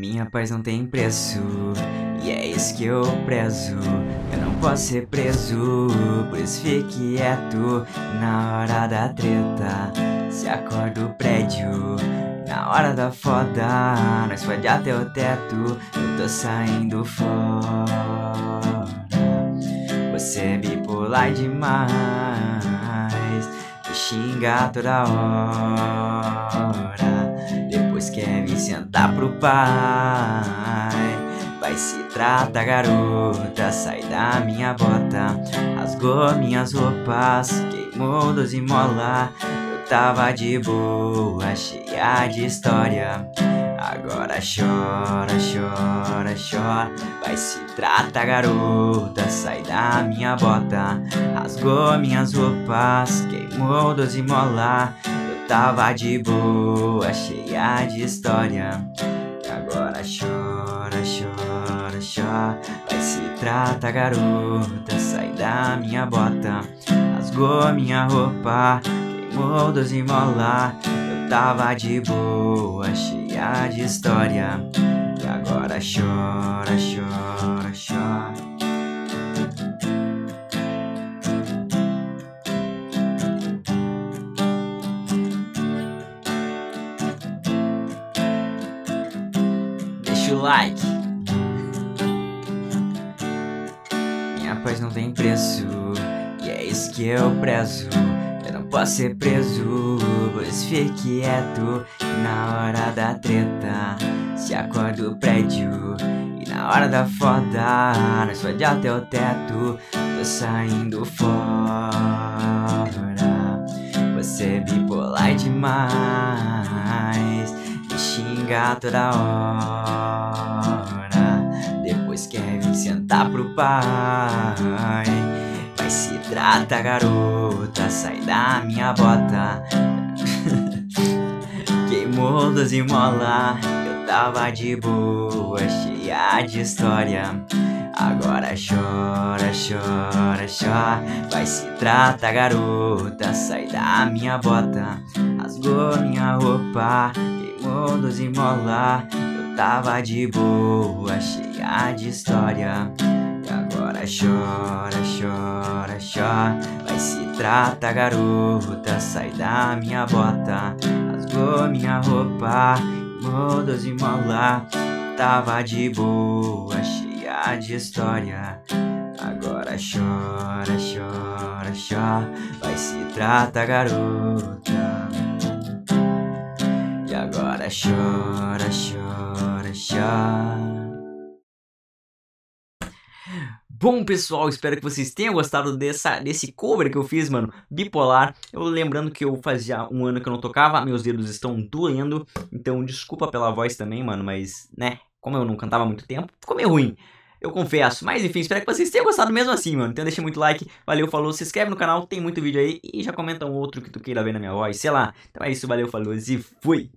Minha paz não tem preço, e é isso que eu prezo. Eu não posso ser preso, por isso fique quieto. Na hora da treta, se acorda o prédio. Na hora da foda, nós pode até o teto. Eu tô saindo fora. Você é bipolar demais, me xinga toda hora quer vir sentar pro pai. Vai se trata, garota, sai da minha bota. Rasgou minhas roupas, queimou doze mola. Eu tava de boa, cheia de história. Agora chora, chora, chora. Vai se trata, garota, sai da minha bota. Rasgou minhas roupas, queimou doze mola. Tava de boa, cheia de história. Agora chora, chora, chora. Vai se trata, garota. Sai da minha bota. Rasgou minha roupa. Queimou doze mola. Eu tava de boa, cheia de história. E agora chora, chora, chora. O like. Minha paz não tem preço, e é isso que eu prezo. Eu não posso ser preso, pois fique quieto. Na hora da treta, se acorda o prédio. E na hora da foda, nós pode até o teto. Tô saindo fora. Você é bipolar demais, me xinga toda hora pro pai. Vai se trata, garota, sai da minha bota. Queimou e mola, eu tava de boa, cheia de história. Agora chora, chora, chora. Vai se trata, garota, sai da minha bota. Rasgou minha roupa, queimou e mola tava de boa, cheia de história. E agora chora, chora, chora. Vai se trata, garota, sai da minha bota. Rasgou minha roupa, modos e mola. Tava de boa, cheia de história. Agora chora, chora, chora. Vai se trata, garota. E agora chora, chora já. Bom, pessoal, espero que vocês tenham gostado dessa, desse cover que eu fiz, mano, bipolar. Eu lembrando que eu fazia um ano que eu não tocava, meus dedos estão doendo, então desculpa pela voz também, mano, mas, né, como eu não cantava há muito tempo, ficou meio ruim. Eu confesso, mas enfim, espero que vocês tenham gostado mesmo assim, mano. Então deixa muito like, valeu, falou, se inscreve no canal, tem muito vídeo aí e já comenta um outro que tu queira ver na minha voz, sei lá. Então é isso, valeu, falou e fui!